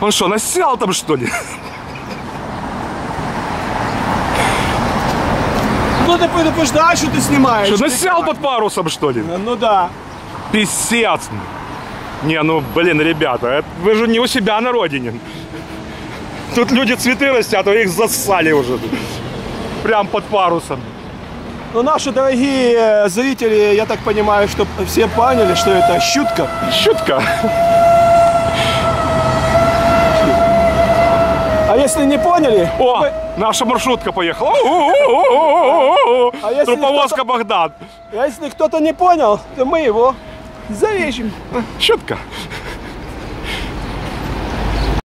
Он что, насял там что ли? Ну ти предупреждаєш, що ти знімаєш. Что, насял под парусом что ли? Ну да. Писец. Не, ну, блин, ребята, это- вы же не у себя на родине. Тут люди цветы растят, а их засали уже. Прям под парусом. Ну наши дорогие э, зрители, я так понимаю, что все поняли, что это щутка. Щутка. Если не поняли, О, мы- наша маршрутка поехала. А Труповозка Богдан. а если кто-то не понял, то мы его зарежем. Щутка.